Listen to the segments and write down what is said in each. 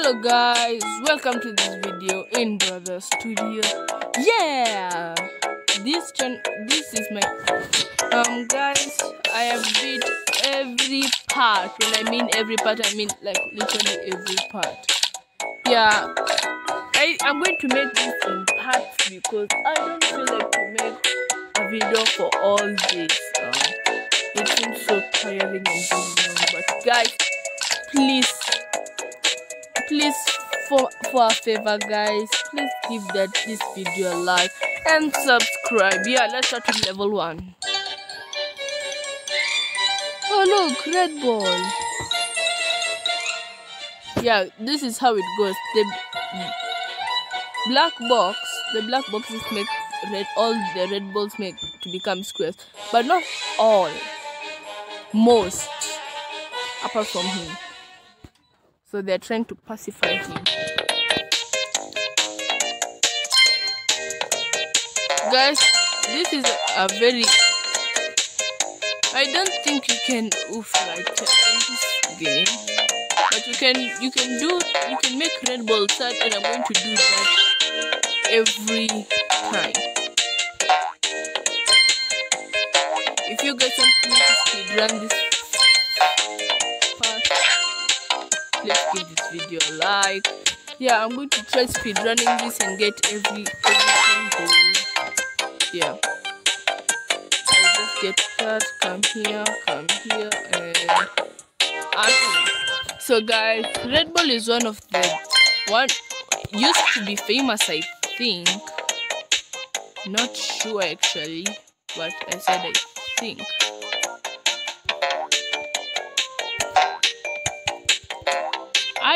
hello guys. Welcome to this video in brother studio. Yeah. This channel this is my um guys i have beat every part. When i mean every part i mean like literally every part. Yeah. I i'm going to make this in parts because i don't feel like to make a video for all this um, it seems so tiring and long but guys please please for for a favor guys please give that this video a like and subscribe. Yeah let's start with level one. Oh look red ball yeah this is how it goes. The black box the black boxes make red all the red balls make to become squares but not all most apart from him so they're trying to pacify him. Guys this is a very i don't think you can oof like in this game but you can you can do you can make red ball sad and i'm going to do that every time. If you guys want to speed run this please give this video a like. Yeah i'm going to try speed running this and get every everything goal yeah. I'll just get that. Come here come here and and so guys red ball is one of the one used to be famous i think. Not sure actually but i said i think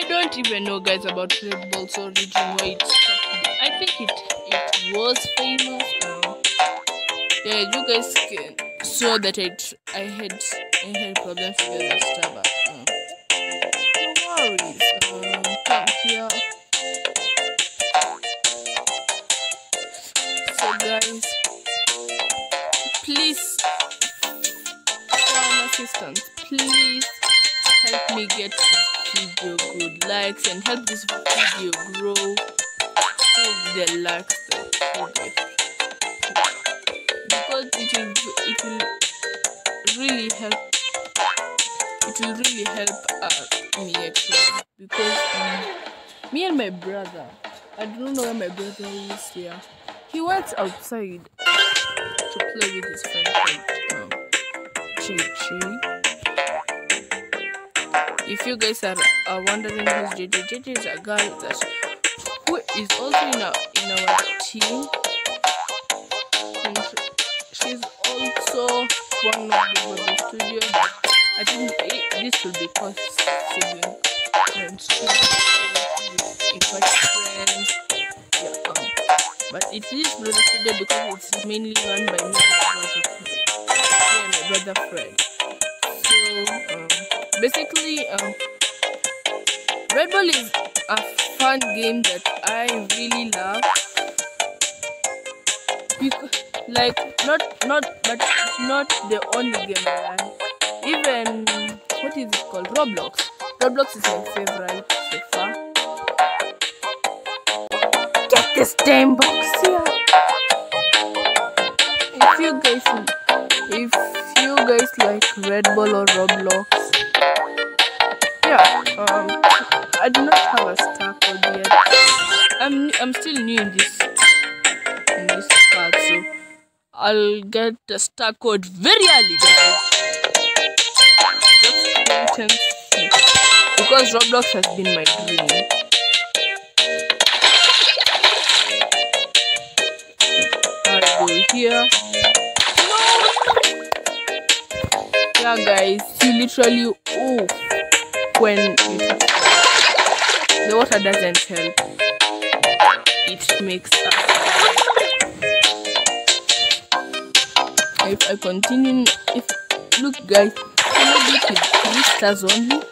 I don't even know guys about Red Ball's origin where it started. I think it it was famous. Um, yeah, you guys can, saw that it I had I had problems with the Starbucks. Um, no worries. Um, come here. So guys, please, farm assistants, please help me get this video good likes and help this video grow. So the likes that you get because it will it will really help it will really help uh, me actually. Because um, me and my brother I don't know where my brother is here he went outside to play with his friend called um, Chi Chi if you guys are, are wondering who's JJ, JJ is a girl that who is also in our in our team, and she's also one of the the studio. But I think it, this will be called sibling friends. Friends, yeah. Um, but it is brother studio because it's mainly run by me and my brother, me and my brother Fred. So. Um, basically um, red ball is a fun game that i really love. Because like not not but it's not the only game i even what is it called? Roblox. Roblox is my favorite so far. Get this damn box here. If you guys if you guys like red ball or roblox yeah. Um i do not have a star code yet. I'm i'm still new in this in this part so i'll get the star code very early guys. Just wait because roblox has been my dream. I'll go here. Yeah guys you literally oh when you the water doesn't help it makes us if i continue if look guys made it with three stars only?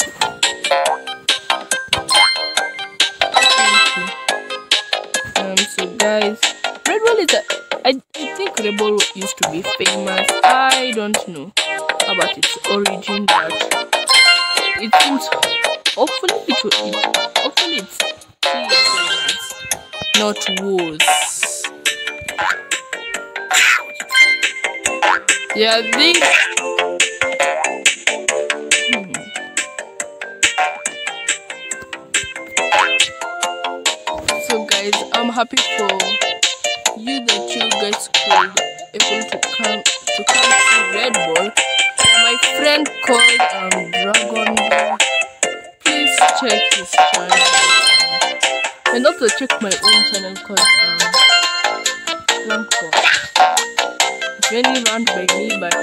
Um so guys red ball is a I, I think red ball used to be famous. I don't know about its origin but it seems hopefully it will it, hopefully it's tears not wars yeah this. hmm. so guys i'm happy for check his channel and also check my own channel called um It's mainly run by me, but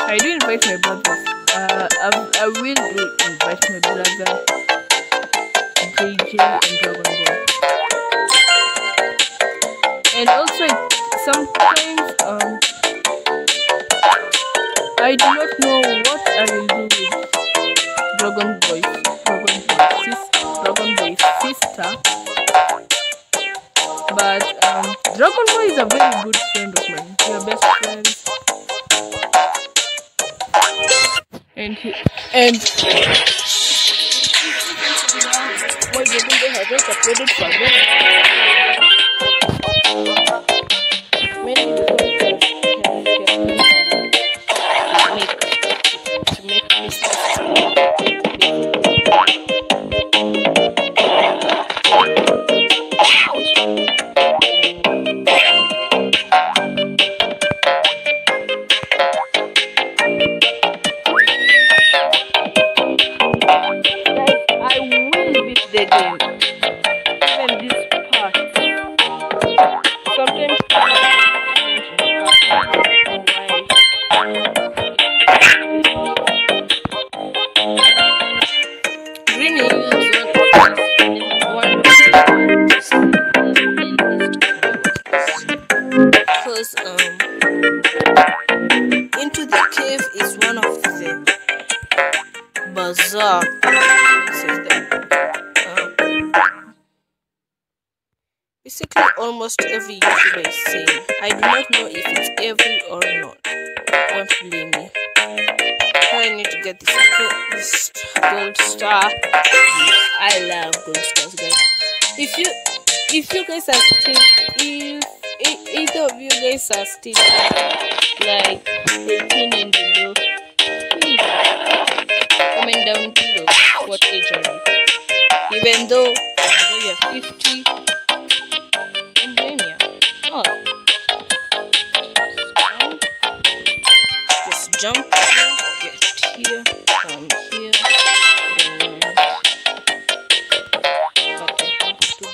I do invite my brothers. Uh, I, I will do invite my brother JJ and Dragon Ball. And also sometimes um I do not know what I will do with Dragon sister Dragon Boy sister. But um Dragon Boy is a very good friend of mine. We are best friends. And he and why the video has just uploaded for basically, almost every YouTuber is saying. I do not know if it's every or not. Don't blame me. I need to get this, this gold star. I love gold stars, guys. If you, if you guys are still, if either of you guys are still like 18 and below, please comment down below what age are you. Even though, even though you're 50, jump here, get here, come here,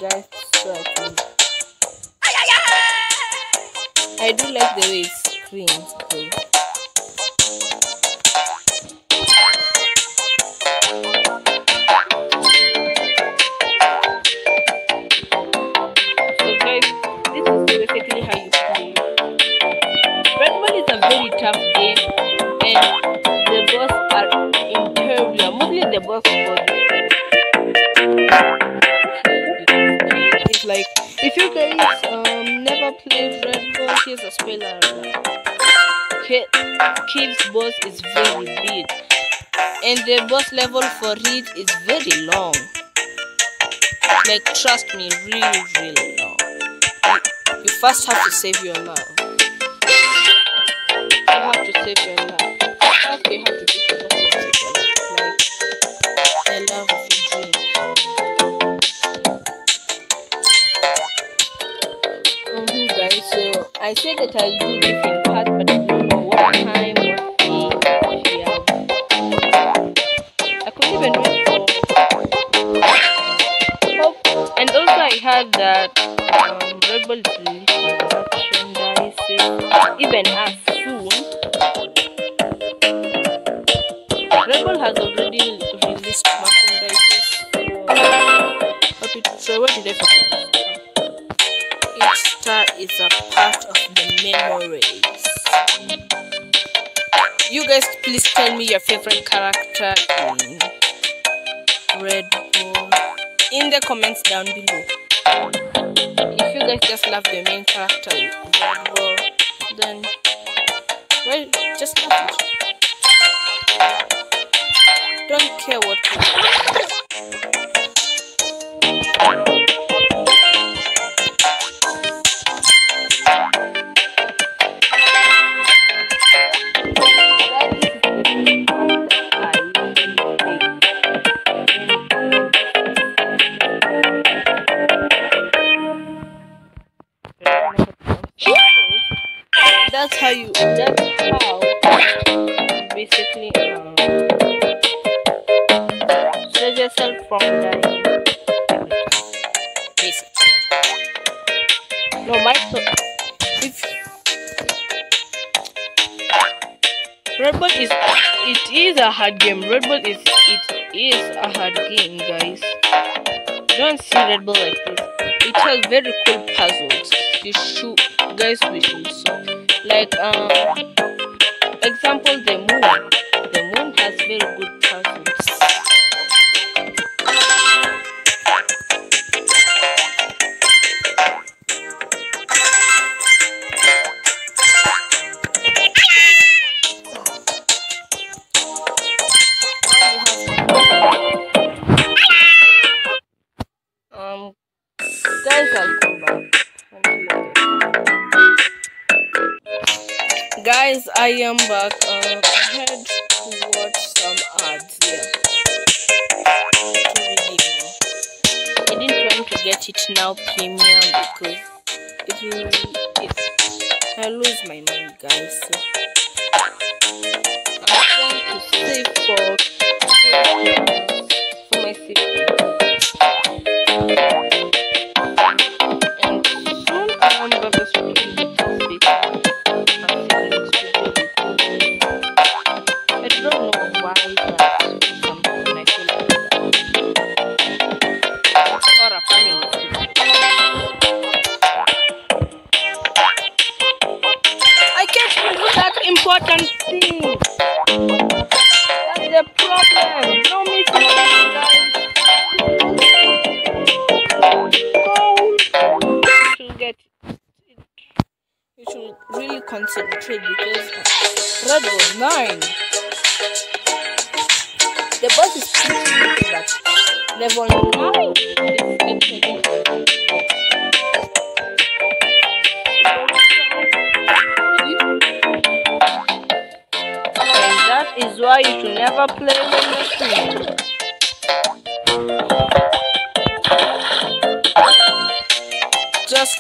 guys so I. I do like the way boss level for it is very long. Like trust me, really, really long. You, first have to save your love. You have to save your love. First, you have to give your love. Love of. Mhm, guys. So I said that I'll do this in part, but I don't know what time, heard that um, Bull is merchandise even as soon. Red Ball has already released merchandise. Happy to try. What did I forget? Each star is a part of the memories. You guys, please tell me your favorite character in Red Ball in the comments down below. If you guys just love the main character then well, just love it. Don't care what people You should guys we should solve. Like um example the moon. The moon has very good I am back. Um, I had to watch some ads. I didn't want to get it now premium because it will. I lose my money, guys. So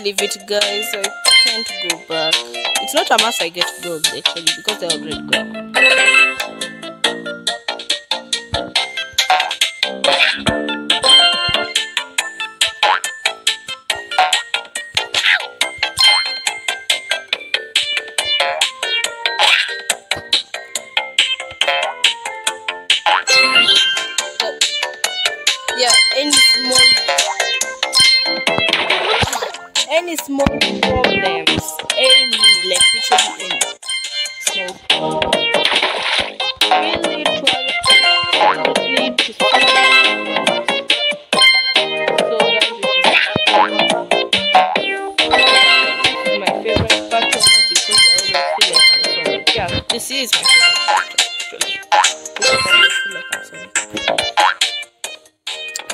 Leave it guys, I can't go back. It's not a must I get gold actually because I already got.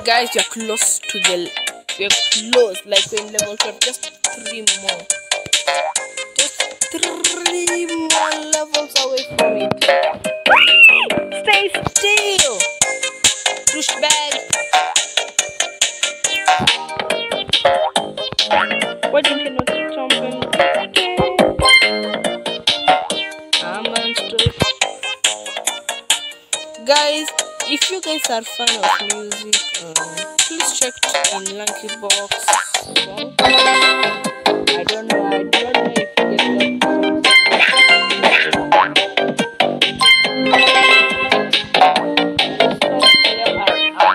Guys, you're close to the we're close, like we're in level 12, just three more. Just three more levels away from it. Stay still! Push Why guys are fan of music, um, please check in Lanky Box. I don't know. I don't know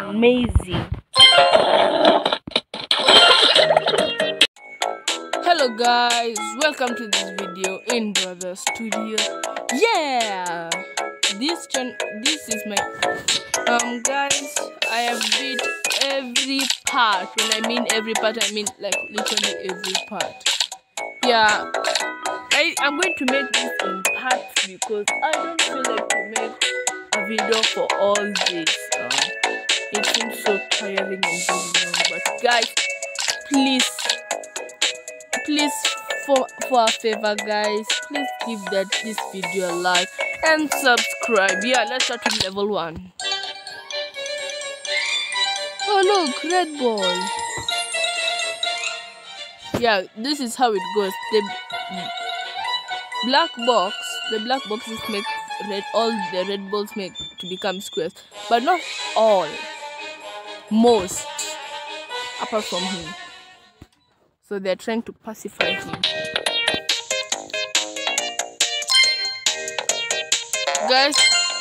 amazing. Hello guys, welcome to this video in Brother Studio. Yeah, this channel, this is my um guys. I have beat every part. When I mean every part, I mean like literally every part. Yeah, I I'm going to make this in parts because I don't feel like to make a video for all this. Um, it seems so tiring and long. But guys, please please for for a favor guys please give that this video a like and subscribe yeah let's start with level one. Look red ball yeah this is how it goes. The black box the black boxes make red all the red balls make to become squares but not all. Most apart from him. So they're trying to pacify him. Guys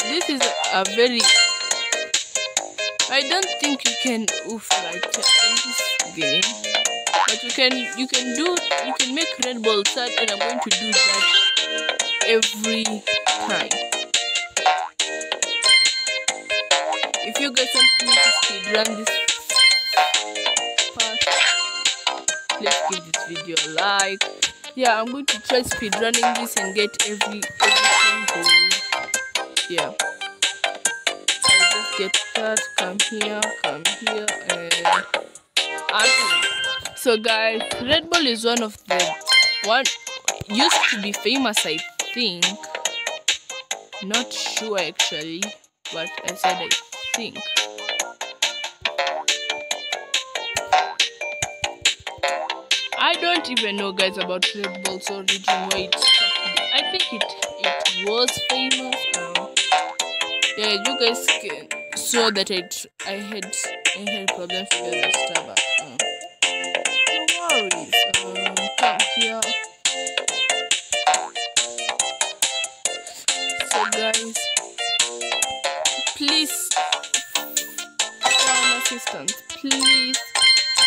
this is a very i don't think you can oof like in this game but you can you can do you can make red ball sad and i'm going to do that every time. If you guys want me to speed run this part please give this video a like. Yeah i'm going to try speed running this and get every everything gold yeah get that come here come here and I'm so guys red ball is one of the one used to be famous i think. Not sure actually but i said i think. I don't even know guys about red ball's origin why it i think it it was famous um, yeah you guys can saw that i i had i had problems with the starbucks um, no worries. Um, come here. So guys please please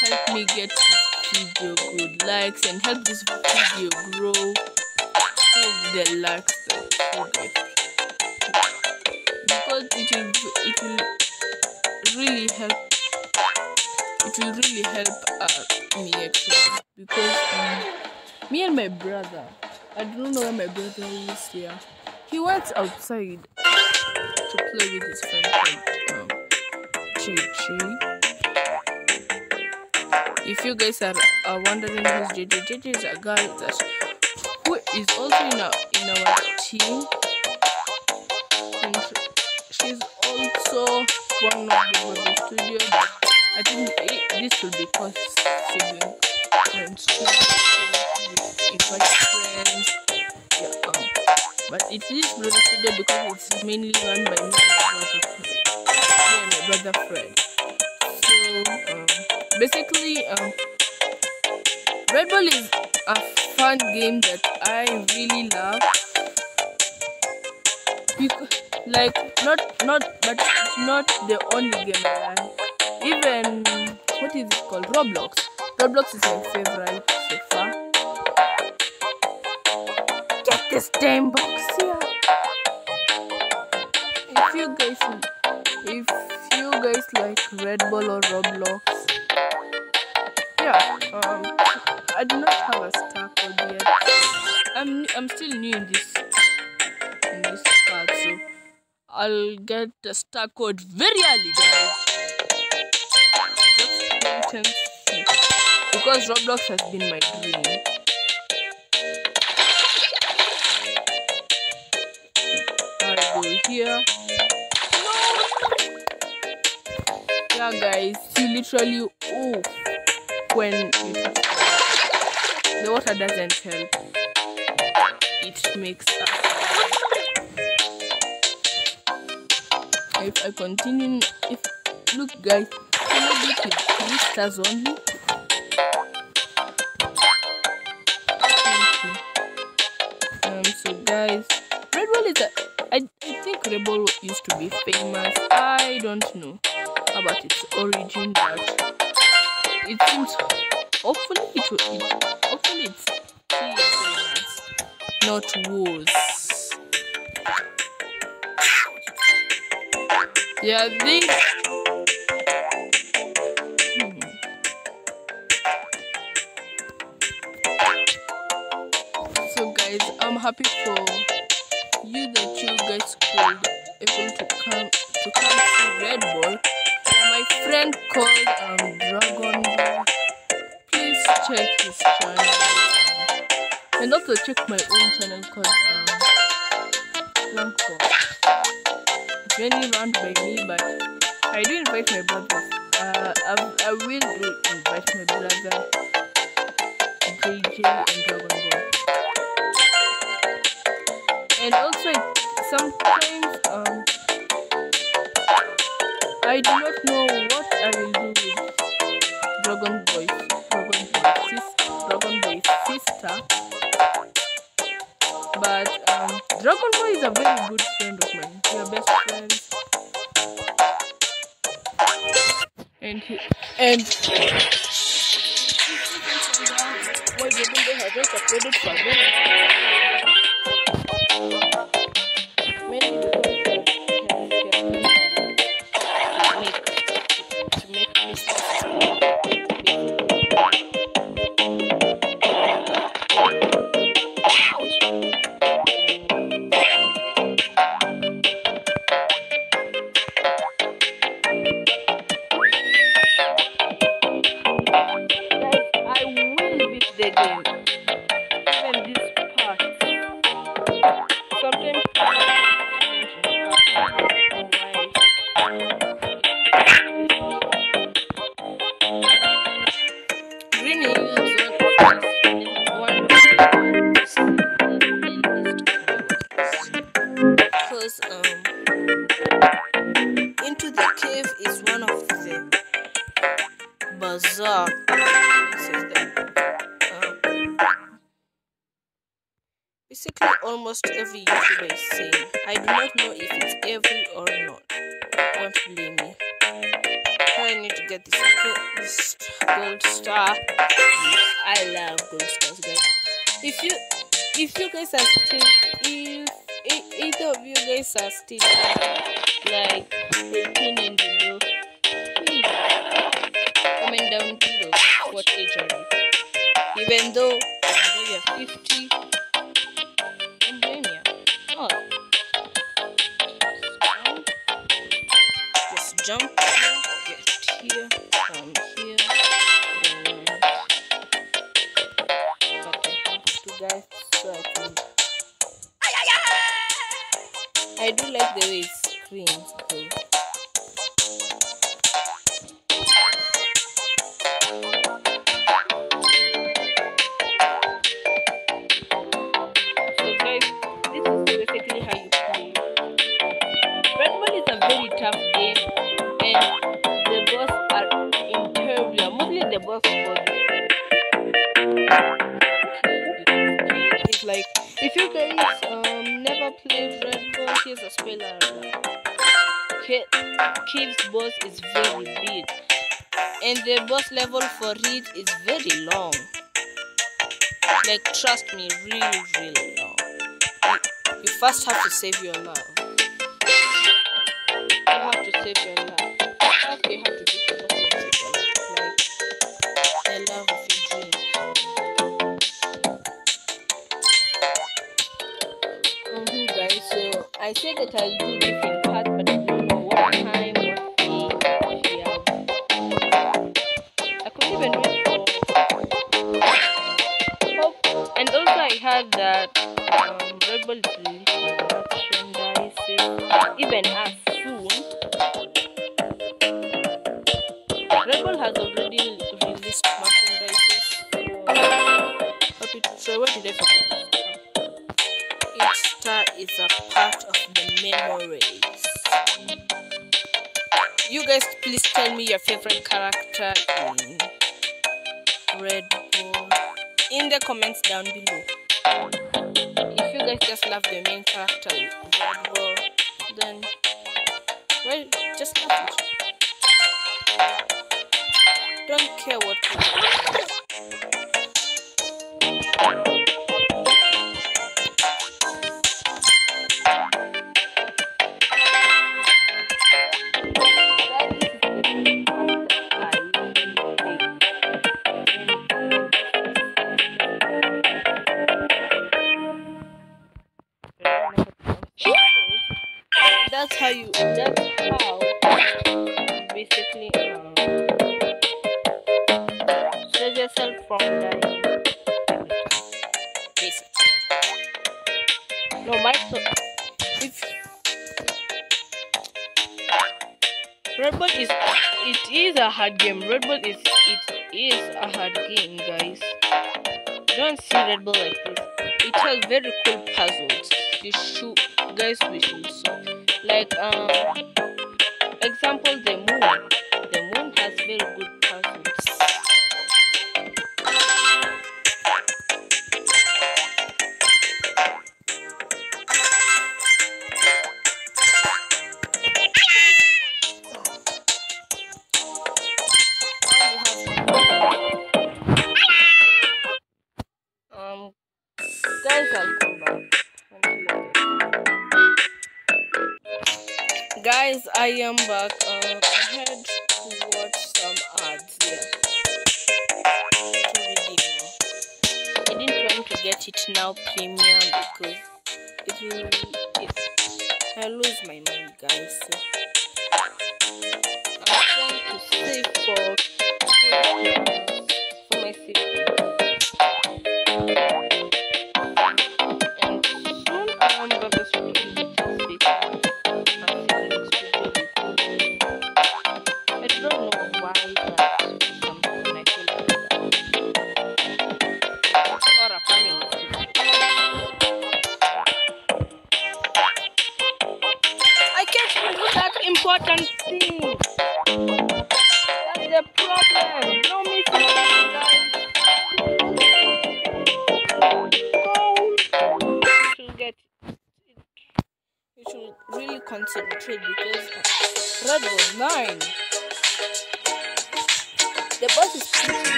help me get this video good likes and help this video grow. With the likes that get it will it will really help it will really help uh, me actually. Because um, me and my brother I don't know where my brother is here. He went outside to play with his friend called um, JJ if you guys are, are wondering who's JJ, JJ is a girl that who is also in our in our team, and also one of the Bobby Studio. But I think it, this will be called sibling friends. So invite friends, yeah. Um, but it is Brother Studio because it's mainly run by me and my brother, brother Fred. So. Um, basically um red ball is a fun game that i really love because like not not but it's not the only game i even what is it called? Roblox. Roblox is my favorite so far. Get this damn box here. If you guys if you guys like red ball or roblox yeah um i do not have a star code yet. I'm i'm still new in this i'll get the star code very early guys. Because roblox has been my dream. I go here. Yeah guys see literally oh when touch the, water doesn't help it makes up if i continue. If look guys with three stars only um so guys red ball is a I, I think red ball used to be famous. I don't know about its origin but it seems hopefully it will it, hopefully it's famous not wars yeah this hmm. so guys i'm happy for you that you guys could able to come to come see red ball my friend called um dragon ball please check his channel and also check my own channel called um Blanco. It's mainly by me but i do invite my brother uh I, I will do invite my brother jj and dragon ball sometimes um I do not know what I will do with Dragon Boy, Dragon Boy, sis, Dragon Boy sister. But um, Dragon Boy is a very good friend of mine. We are best friends. And he and why Dragon Boy has just uploaded for basically almost every YouTuber is saying. I do not know if it's every or not. Don't blame me. I need to get this, this gold star. I love gold stars, guys. If you if you guys are still if either of you guys are still like 18 and below, please comment down below what age are you. Even though even though you're 50, Just Cave's boss is very big and the boss level for it is very long. Like trust me, really, really long. You, first have to save your love. You have to save your love. First you have to do your. Like the love of your dreams. Mhm, guys, so I said that I'll do this down below. If you guys just love the main character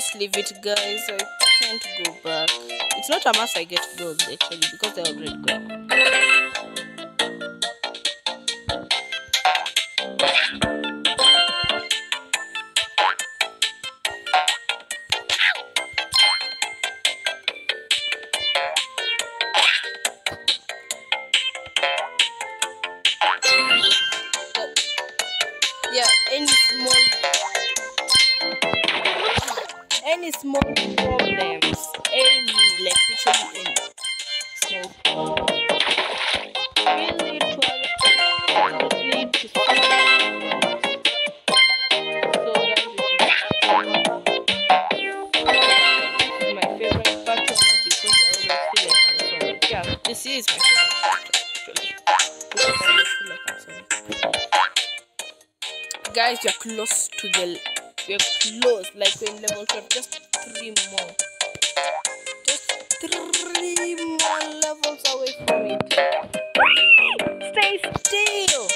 just leave it guys i can't go back. It's not a must i get gold actually because i already got guys you're close to the we are close like we're in level 12 just three more. Just three more levels away from it. Stay still.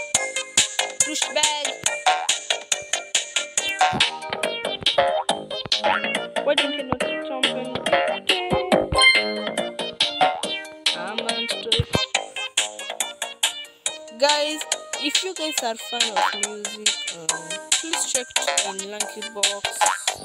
Push back guys are fan of music, um, please check on Lanky Box.